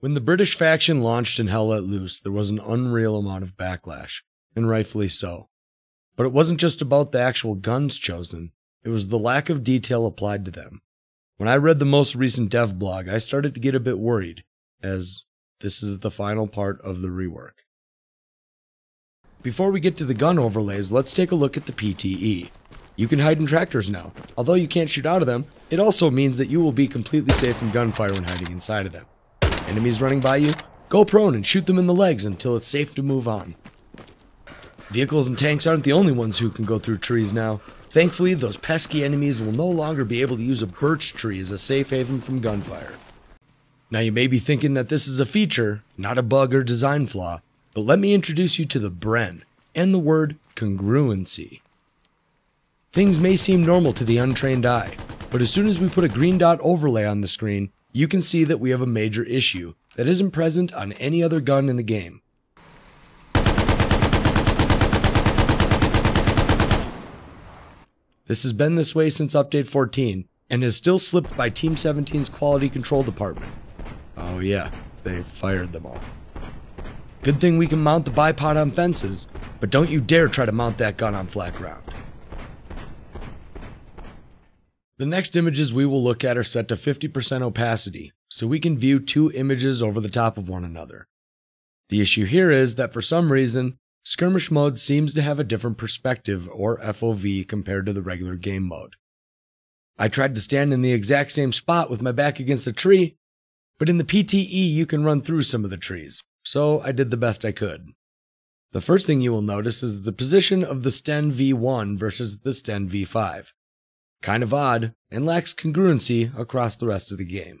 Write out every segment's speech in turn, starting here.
When the British faction launched and Hell Let Loose, there was an unreal amount of backlash, and rightfully so. But it wasn't just about the actual guns chosen, it was the lack of detail applied to them. When I read the most recent dev blog, I started to get a bit worried, as this is the final part of the rework. Before we get to the gun overlays, let's take a look at the PTE. You can hide in tractors now. Although you can't shoot out of them, it also means that you will be completely safe from gunfire when hiding inside of them. Enemies running by you, go prone and shoot them in the legs until it's safe to move on. Vehicles and tanks aren't the only ones who can go through trees now. Thankfully, those pesky enemies will no longer be able to use a birch tree as a safe haven from gunfire. Now you may be thinking that this is a feature, not a bug or design flaw, but let me introduce you to the Bren and the word congruency. Things may seem normal to the untrained eye, but as soon as we put a green dot overlay on the screen, you can see that we have a major issue that isn't present on any other gun in the game. This has been this way since update 14 and has still slipped by Team 17's quality control department. Oh yeah, they fired them all. Good thing we can mount the bipod on fences, but don't you dare try to mount that gun on flat ground. The next images we will look at are set to 50% opacity, so we can view two images over the top of one another. The issue here is that for some reason, Skirmish mode seems to have a different perspective or FOV compared to the regular game mode. I tried to stand in the exact same spot with my back against a tree, but in the PTE you can run through some of the trees, so I did the best I could. The first thing you will notice is the position of the Sten V1 versus the Sten V5. Kind of odd, and lacks congruency across the rest of the game.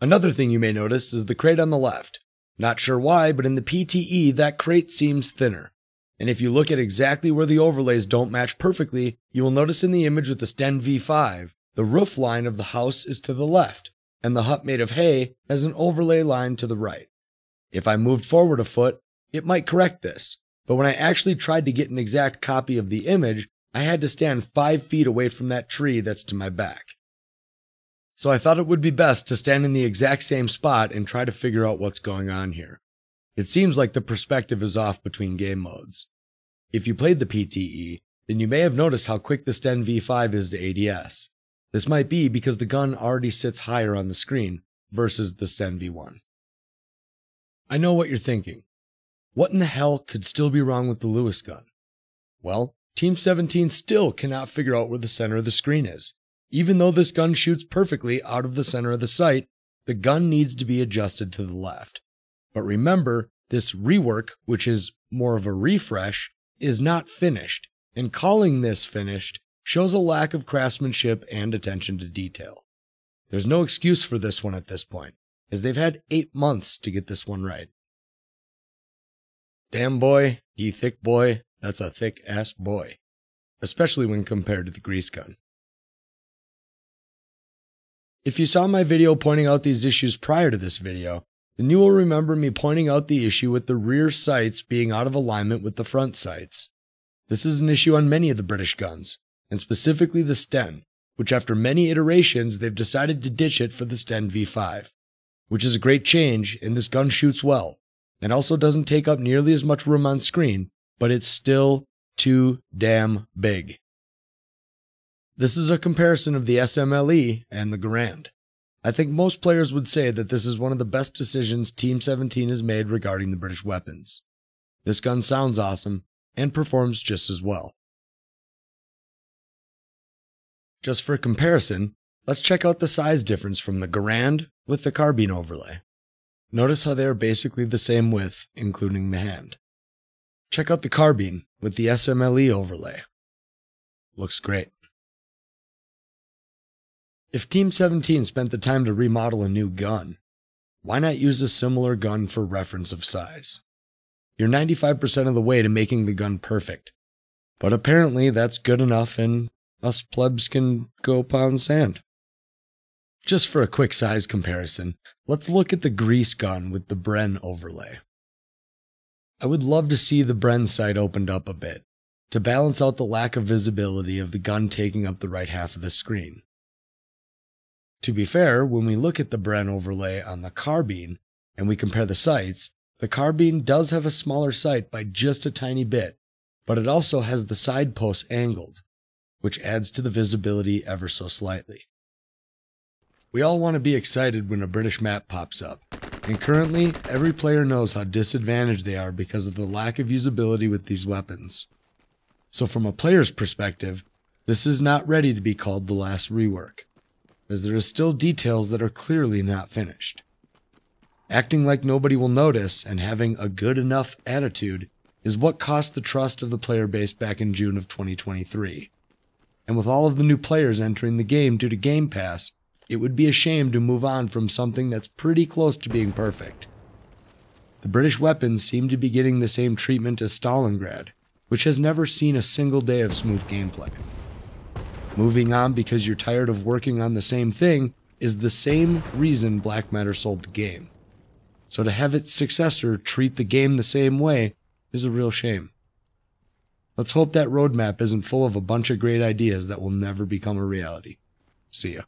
Another thing you may notice is the crate on the left. Not sure why, but in the PTE, that crate seems thinner. And if you look at exactly where the overlays don't match perfectly, you will notice in the image with the Sten V5, the roof line of the house is to the left, and the hut made of hay has an overlay line to the right. If I moved forward a foot, it might correct this, but when I actually tried to get an exact copy of the image, I had to stand five feet away from that tree that's to my back. So I thought it would be best to stand in the exact same spot and try to figure out what's going on here. It seems like the perspective is off between game modes. If you played the PTE, then you may have noticed how quick the Sten V5 is to ADS. This might be because the gun already sits higher on the screen versus the Sten V1. I know what you're thinking. What in the hell could still be wrong with the Lewis gun? Well, Team 17 still cannot figure out where the center of the screen is. Even though this gun shoots perfectly out of the center of the sight, the gun needs to be adjusted to the left. But remember, this rework, which is more of a refresh, is not finished, and calling this finished shows a lack of craftsmanship and attention to detail. There's no excuse for this one at this point, as they've had eight months to get this one right. Damn boy, ye thick boy, that's a thick ass boy, especially when compared to the grease gun. If you saw my video pointing out these issues prior to this video, then you will remember me pointing out the issue with the rear sights being out of alignment with the front sights. This is an issue on many of the British guns, and specifically the Sten, which after many iterations they've decided to ditch it for the Sten V5, which is a great change and this gun shoots well, and also doesn't take up nearly as much room on screen, but it's still too damn big. This is a comparison of the SMLE and the Garand. I think most players would say that this is one of the best decisions Team 17 has made regarding the British weapons. This gun sounds awesome and performs just as well. Just for comparison, let's check out the size difference from the Garand with the carbine overlay. Notice how they are basically the same width, including the hand. Check out the carbine with the SMLE overlay. Looks great. If Team 17 spent the time to remodel a new gun, why not use a similar gun for reference of size? You're 95% of the way to making the gun perfect. But apparently that's good enough and us plebs can go pound sand. Just for a quick size comparison, let's look at the grease gun with the Bren overlay. I would love to see the Bren sight opened up a bit, to balance out the lack of visibility of the gun taking up the right half of the screen. To be fair, when we look at the Bren overlay on the carbine, and we compare the sights, the carbine does have a smaller sight by just a tiny bit, but it also has the side posts angled, which adds to the visibility ever so slightly. We all want to be excited when a British map pops up, and currently every player knows how disadvantaged they are because of the lack of usability with these weapons. So from a player's perspective, this is not ready to be called the last rework, as there is still details that are clearly not finished. Acting like nobody will notice and having a good enough attitude is what cost the trust of the player base back in June of 2023. And with all of the new players entering the game due to Game Pass, it would be a shame to move on from something that's pretty close to being perfect. The British weapons seem to be getting the same treatment as Stalingrad, which has never seen a single day of smooth gameplay. Moving on because you're tired of working on the same thing is the same reason Black Matter sold the game. So to have its successor treat the game the same way is a real shame. Let's hope that roadmap isn't full of a bunch of great ideas that will never become a reality. See ya.